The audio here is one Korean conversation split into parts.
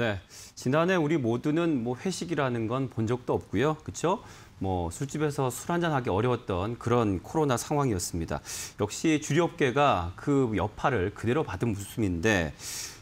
네, 지난해 우리 모두는 뭐 회식이라는 건 본 적도 없고요, 그렇죠? 뭐 술집에서 술 한잔 하기 어려웠던 그런 코로나 상황이었습니다. 역시 주류업계가 그 여파를 그대로 받은 모습인데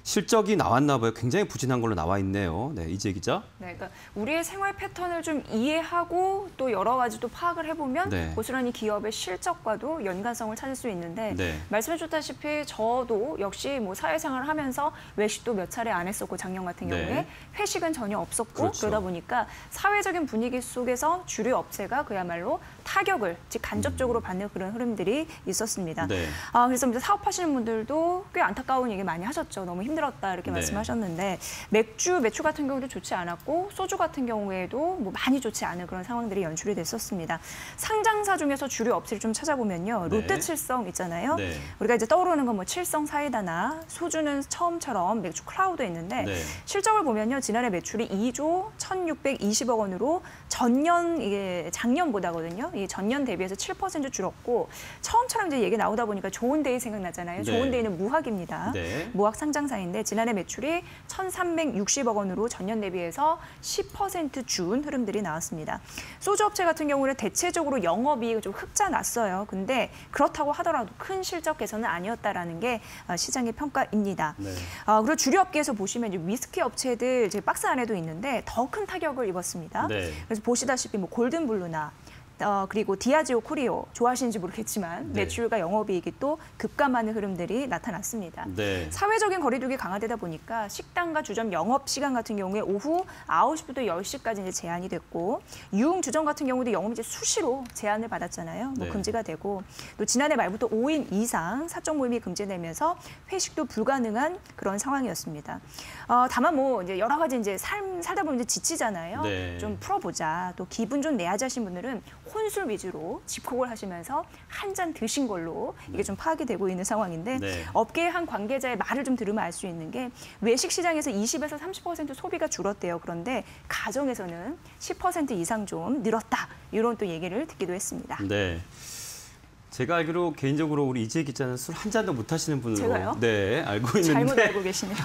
실적이 나왔나 봐요. 굉장히 부진한 걸로 나와 있네요. 네, 이재 기자. 네, 그러니까 우리의 생활 패턴을 좀 이해하고 또 여러 가지 또 파악을 해보면 네. 고스란히 기업의 실적과도 연관성을 찾을 수 있는데 네. 말씀해줬다시피 저도 역시 뭐 사회생활을 하면서 외식도 몇 차례 안 했었고 작년 같은 네. 경우에 회식은 전혀 없었고 그렇죠. 그러다 보니까 사회적인 분위기 속에서 주류 업체가 그야말로 타격을 즉 간접적으로 받는 그런 흐름들이 있었습니다. 네. 아, 그래서 이제 사업하시는 분들도 꽤 안타까운 얘기 많이 하셨죠. 너무 힘들었다 이렇게 네. 말씀하셨는데 맥주 매출 같은 경우도 좋지 않았고 소주 같은 경우에도 뭐 많이 좋지 않은 그런 상황들이 연출이 됐었습니다. 상장사 중에서 주류 업체를 좀 찾아보면요. 네. 롯데칠성 있잖아요. 네. 우리가 이제 떠오르는 건 뭐 칠성 사이다나 소주는 처음처럼 맥주 클라우드 있는데 네. 실적을 보면요. 지난해 매출이 2조 1,620억 원으로 전년 이게 작년보다거든요. 이 전년 대비해서 7% 줄었고 처음처럼 이제 얘기 나오다 보니까 좋은 데이 생각나잖아요. 네. 좋은 데이는 무학입니다. 네. 무학 상장사인데 지난해 매출이 1,360억 원으로 전년 대비해서 10%준 흐름들이 나왔습니다. 소주 업체 같은 경우는 대체적으로 영업이익이 좀 흑자 났어요. 근데 그렇다고 하더라도 큰 실적 개선은 아니었다라는 게 어, 시장의 평가입니다. 네. 아, 그리고 주류 업계에서 보시면 이제 위스키 업체들 제 박스 안에도 있는데 더 큰 타격을 입었습니다. 네. 그래서 보시다시피 뭐 골든블루나 어, 그리고 디아지오 코리오 좋아하시는지 모르겠지만 네. 매출과 영업이익이 또 급감하는 흐름들이 나타났습니다. 네. 사회적인 거리두기 강화되다 보니까 식당과 주점 영업 시간 같은 경우에 오후 9시부터 10시까지 이제 제한이 됐고 유흥 주점 같은 경우도 영업 이제 수시로 제한을 받았잖아요. 뭐 네. 금지가 되고 또 지난해 말부터 5인 이상 사적 모임이 금지되면서 회식도 불가능한 그런 상황이었습니다. 어, 다만 뭐 이제 여러 가지 이제 삶 살다 보면 이제 지치잖아요. 네. 좀 풀어보자. 또 기분 좀 내야지 하신 분들은 혼술 위주로 집콕을 하시면서 한 잔 드신 걸로 이게 좀 파악이 되고 있는 상황인데 네. 업계의 한 관계자의 말을 좀 들으면 알 수 있는 게 외식 시장에서 20에서 30% 소비가 줄었대요. 그런데 가정에서는 10% 이상 좀 늘었다. 이런 또 얘기를 듣기도 했습니다. 네. 제가 알기로 개인적으로 우리 이재 기자는 술 한 잔도 못 하시는 분으로 제가요? 네 알고 있는데 잘못 알고 계시네요.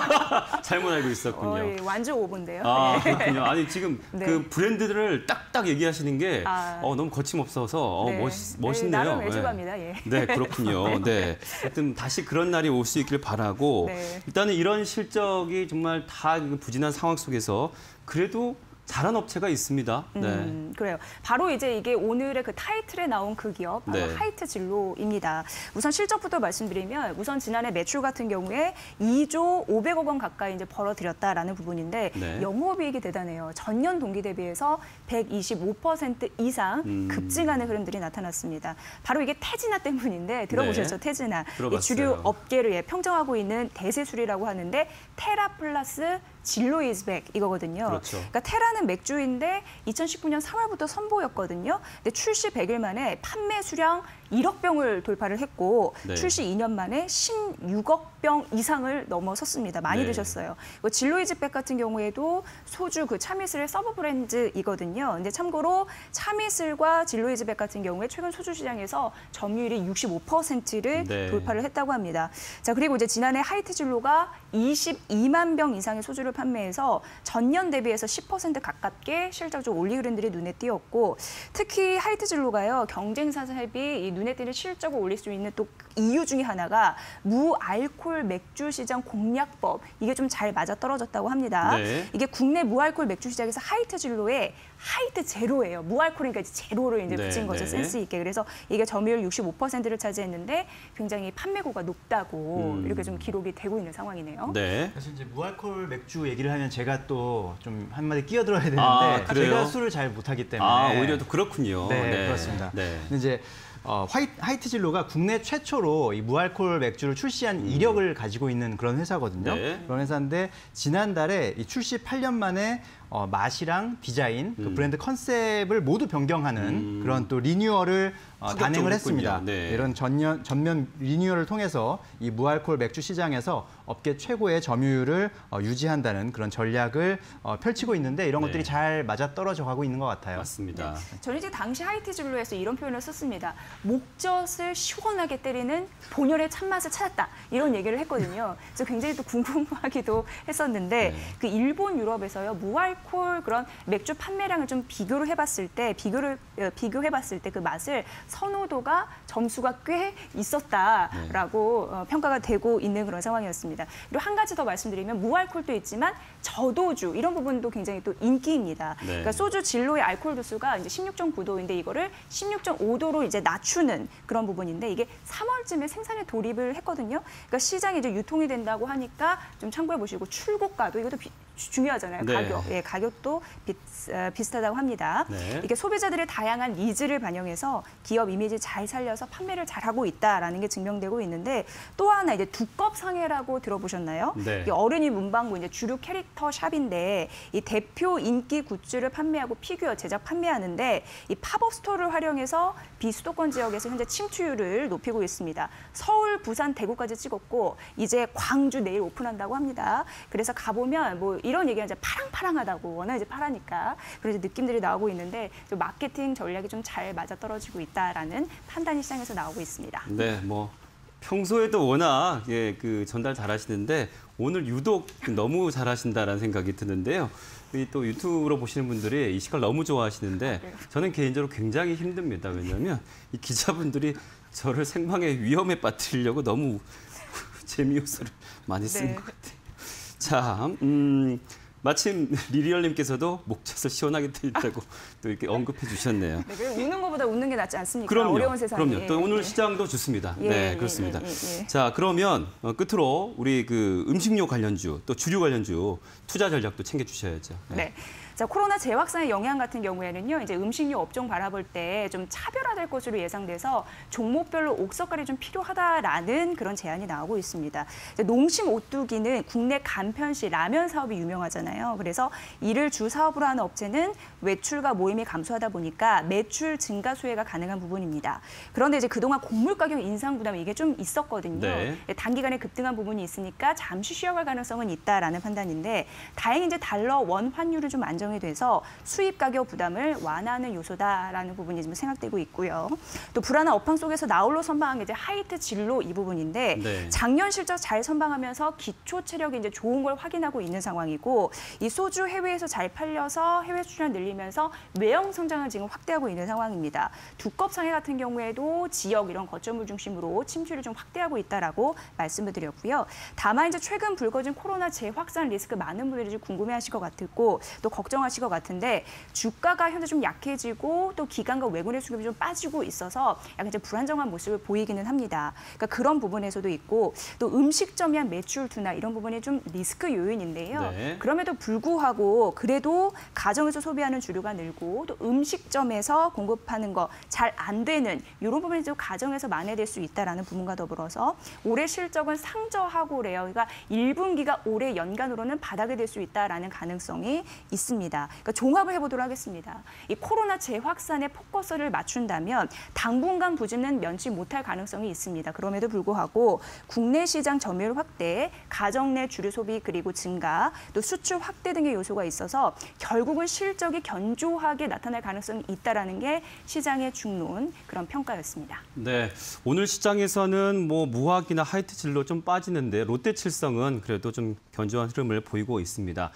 잘못 알고 있었군요. 어, 예, 완전 오본데요. 아 네. 그렇군요. 아니 지금 네. 그 브랜드들을 딱딱 얘기하시는 게 아. 어, 너무 거침없어서 어, 네. 멋있, 네, 멋있네요. 나름 네. 외주갑니다. 예. 네, 그렇군요. 네. 하여튼 다시 그런 날이 올 수 있길 바라고 네. 일단은 이런 실적이 정말 다그 부진한 상황 속에서 그래도 잘한 업체가 있습니다. 네. 음, 그래요. 바로 이제 이게 오늘의 그 타이틀에 나온 그 기업, 바로 네. 하이트 진로입니다. 우선 실적부터 말씀드리면 우선 지난해 매출 같은 경우에 2조 500억 원 가까이 이제 벌어들였다라는 부분인데 네. 영업이익이 대단해요. 전년 동기 대비해서 125% 이상 음. 급증하는 흐름들이 나타났습니다. 바로 이게 태진아 때문인데 들어보셨죠? 네. 태진아. 주류 업계를 예, 평정하고 있는 대세술이라고 하는데 테라 플러스 진로 이즈백 이거거든요. 그렇죠. 그러니까 테라 는 맥주인데 2019년 3월부터 선보였거든요. 근데 출시 100일 만에 판매 수량 1억 병을 돌파를 했고 네. 출시 2년 만에 16억 병 이상을 넘어섰습니다. 많이 네. 드셨어요. 그 진로이즈백 같은 경우에도 소주 그 참이슬의 sub 브랜드이거든요. 근데 참고로 참이슬과 진로이즈백 같은 경우에 최근 소주 시장에서 점유율이 65%를 네. 돌파를 했다고 합니다. 자 그리고 이제 지난해 하이트 진로가 22만 병 이상의 소주를 판매해서 전년 대비해서 10% 가깝게 실적 올린 흐름들이 눈에 띄었고 특히 하이트 진로가요 경쟁사 대비 이 눈에 띄는 실적을 올릴 수 있는 또 이유 중에 하나가 무알콜 맥주 시장 공략법 이게 좀 잘 맞아 떨어졌다고 합니다. 네. 이게 국내 무알콜 맥주 시장에서 하이트 진로에 하이트 제로예요. 무알콜이니까 이제 제로를 이제 네, 붙인 거죠 네. 센스 있게. 그래서 이게 점유율 65%를 차지했는데 굉장히 판매고가 높다고 음. 이렇게 좀 기록이 되고 있는 상황이네요. 네. 사실 이제 무알콜 맥주 얘기를 하면 제가 또 좀 한마디 끼어들어야 되는데 아? 제가 술을 잘 못하기 때문에 아, 오히려 또 그렇군요. 네, 그렇습니다. 네. 근데 이제 어, 화이, 하이트 진로가 국내 최초로 이 무알콜 맥주를 출시한 이력을 가지고 있는 그런 회사거든요. 음. 네. 그런 회사인데 지난달에 이 출시 8년 만에 어, 맛이랑 디자인, 그 음. 브랜드 컨셉을 모두 변경하는 그런 또 리뉴얼을 어, 단행을 했습니다. 네. 이런 전면, 전면 리뉴얼을 통해서 이 무알콜 맥주 시장에서 업계 최고의 점유율을 어, 유지한다는 그런 전략을 어, 펼치고 있는데 이런 네. 것들이 잘 맞아 떨어져 가고 있는 것 같아요. 맞습니다. 저는 이제 당시 하이티 진로에서 이런 표현을 썼습니다. 목젖을 시원하게 때리는 본연의 참맛을 찾았다. 이런 얘기를 했거든요. 그래서 굉장히 또 궁금하기도 했었는데 네. 그 일본 유럽에서요 무알 콜 그런 맥주 판매량을 좀 비교를 해봤을 때 비교를 어, 비교해봤을 때 그 맛을 선호도가 점수가 꽤 있었다라고 어, 평가가 되고 있는 그런 상황이었습니다. 그리고 한 가지 더 말씀드리면 무알콜도 있지만 저도주 이런 부분도 굉장히 또 인기입니다. 네. 그러니까 소주 진로의 알코올 도수가 이제 16.9도인데 이거를 16.5도로 이제 낮추는 그런 부분인데 이게 3월쯤에 생산에 돌입을 했거든요. 그러니까 시장에 이제 유통이 된다고 하니까 좀 참고해 보시고 출고가도 이것도 비- 주- 중요하잖아요. 네. 가격, 예, 가격도 비, 어, 비슷하다고 합니다. 네. 이게 소비자들의 다양한 needs를 반영해서 기업 이미지 잘 살려서 판매를 잘하고 있다라는 게 증명되고 있는데 또 하나 이제 두껍상회라고 들어보셨나요? 네. 어른이 문방구 이제 주류 캐릭터 shop인데 이 대표 인기 goods를 판매하고 figure 제작 판매하는데 이 pop-up store를 활용해서 비수도권 지역에서 현재 침투율을 높이고 있습니다. 서울, 부산, 대구까지 찍었고 이제 광주 내일 오픈한다고 합니다. 그래서 가보면 뭐 이런 얘기가 이제 파랑파랑하다고 워낙 이제 파라니까 그런 이제 느낌들이 나오고 있는데 좀 마케팅 전략이 좀 잘 맞아떨어지고 있다라는 판단이 시장에서 나오고 있습니다. 네, 뭐 평소에도 워낙 예, 그 전달 잘하시는데 오늘 유독 너무 잘하신다라는 생각이 드는데요. 이또 유튜브로 보시는 분들이 이 시간 너무 좋아하시는데 네. 저는 개인적으로 굉장히 힘듭니다. 왜냐하면 이 기자분들이 저를 생방의 위험에 빠뜨리려고 너무 재미요소를 많이 쓰는 네. 것 같아요. 자, 음, 마침 리리얼님께서도 목젖을 시원하게 틀다고 또 이렇게 언급해 주셨네요. 네, 우는 것보다 웃는 게 낫지 않습니까? 그럼요. 어려운 세상에. 그럼요. 또 오늘 예. 시장도 좋습니다. 예, 네, 예, 그렇습니다. 예, 예, 예. 자, 그러면 어, 끝으로 우리 그 음식료 관련주 또 주류 관련주 투자 전략도 챙겨 주셔야죠. 네. 자, 코로나 재확산의 영향 같은 경우에는요, 이제 음식료 업종 바라볼 때 좀 차별화될 것으로 예상돼서 종목별로 옥석갈이 좀 필요하다라는 그런 제안이 나오고 있습니다. 농심 오뚜기는 국내 간편식 라면 사업이 유명하잖아요. 그래서 이를 주 사업으로 하는 업체는 외출과 모임이 감소하다 보니까 매출 증가 수혜가 가능한 부분입니다. 그런데 이제 그동안 곡물 가격 인상 부담이 이게 좀 있었거든요. 네. 단기간에 급등한 부분이 있으니까 잠시 쉬어갈 가능성은 있다라는 판단인데 다행히 이제 달러 원 환율이 좀 안정 이 돼서 수입 가격 부담을 완화하는 요소다라는 부분이 지금 생각되고 있고요. 또 불안한 업황 속에서 나홀로 선방한 게 이제 하이트 진로 이 부분인데 네. 작년 실적 잘 선방하면서 기초 체력이 이제 좋은 걸 확인하고 있는 상황이고 이 소주 해외에서 잘 팔려서 해외 수출을 늘리면서 외형 성장을 지금 확대하고 있는 상황입니다. 두껍 상해 같은 경우에도 지역 이런 거점을 중심으로 침투를 좀 확대하고 있다라고 말씀을 드렸고요. 다만 이제 최근 불거진 코로나 재확산 리스크 많은 분들이 좀 궁금해하실 것 같고 또 걱정 하실 것 같은데 주가가 현재 좀 약해지고 또 기관과 외국인의 수급이 좀 빠지고 있어서 약간 이제 불안정한 모습을 보이기는 합니다. 그러니까 그런 부분에서도 있고 또 음식점이 한 매출 둔화 이런 부분이 좀 리스크 요인인데요. 네. 그럼에도 불구하고 그래도 가정에서 소비하는 주류가 늘고 또 음식점에서 공급하는 거 잘 안 되는 이런 부분이 좀 가정에서 만회될 수 있다라는 부분과 더불어서 올해 실적은 상저하고래요. 그러니까 1분기가 올해 연간으로는 바닥이 될 수 있다라는 가능성이 있습니다. 그러니까 종합을 해보도록 하겠습니다. 이 코로나 재확산에 포커스를 맞춘다면 당분간 부진은 면치 못할 가능성이 있습니다. 그럼에도 불구하고 국내 시장 점유율 확대, 가정 내 주류 소비 그리고 증가, 또 수출 확대 등의 요소가 있어서 결국은 실적이 견조하게 나타날 가능성이 있다라는 게 시장의 중론 그런 평가였습니다. 네, 오늘 시장에서는 뭐 무학이나 하이트 진로 좀 빠지는데 롯데칠성은 그래도 좀 견조한 흐름을 보이고 있습니다.